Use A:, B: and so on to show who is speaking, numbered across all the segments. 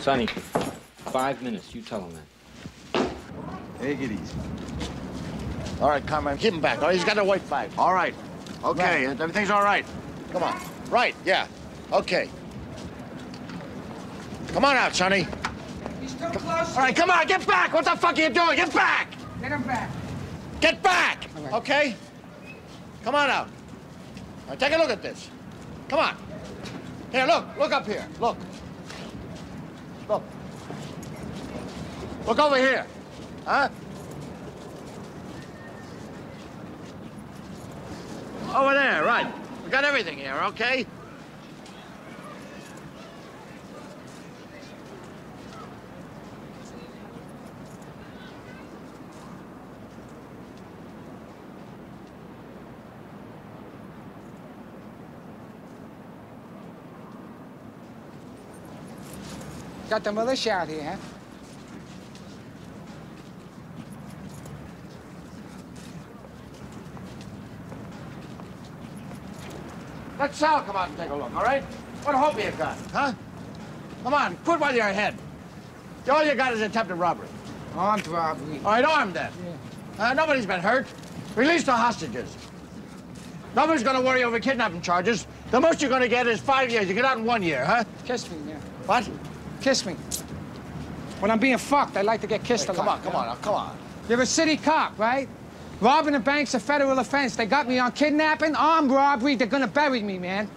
A: Sonny, five minutes. You tell him that.
B: Take it easy.
C: All right, Carmen, keep him back. All right, he's got a white flag. All right. Okay, everything's all right. Come on. Right, yeah. Okay. Come on out, Sonny.
D: He's too close.
C: All right, come on, get back. What the fuck are you doing? Get back.
D: Get him back.
C: Get back.
D: right.
C: Okay? Come on out. Now take a look at this. Come on. Here, look. Look up here. Look. Look. Look over here. Huh? Over there, right. We got everything here, okay?
D: Got the militia out here, huh?
C: Let Sal come out and take a look, all right? What hope you got, huh? Come on, quit while you're ahead. All you got is attempted robbery.
D: Armed robbery.
C: All right, armed then. Uh, nobody's been hurt. Release the hostages. Nobody's gonna worry over kidnapping charges. The most you're gonna get is five years. You get out in one year, huh?
D: Kiss me, yeah.
C: What?
D: Kiss me. When I'm being fucked, I like to get kissed
C: Hey,
D: a
C: come
D: lot.
C: on, come on, come on.
D: You're a city cop, right? Robbing a bank's a federal offense. They got me on kidnapping, armed robbery. They're gonna bury me, man.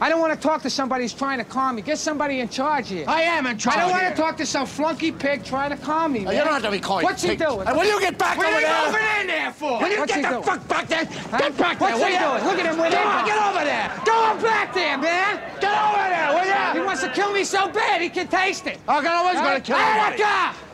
D: I don't want to talk to somebody who's trying to calm me. Get somebody in charge here.
C: I am in charge
D: I don't want to talk to some flunky pig trying to calm me, man.
C: you don't have to be calling
D: What's he
C: pig.
D: doing?
C: Hey, will you get back
D: What
C: over
D: are you
C: there?
D: moving in there for?
C: Will you
D: What's
C: get the
D: doing?
C: fuck back there?
D: Huh?
C: Get back
D: What's
C: there,
D: he doing? Look at him with him.
C: on, Get over there.
D: Go on back there, man.
C: Get over there, will
D: He
C: you?
D: wants to kill me so bad he can taste it.
C: I'm gonna always gonna kill everybody.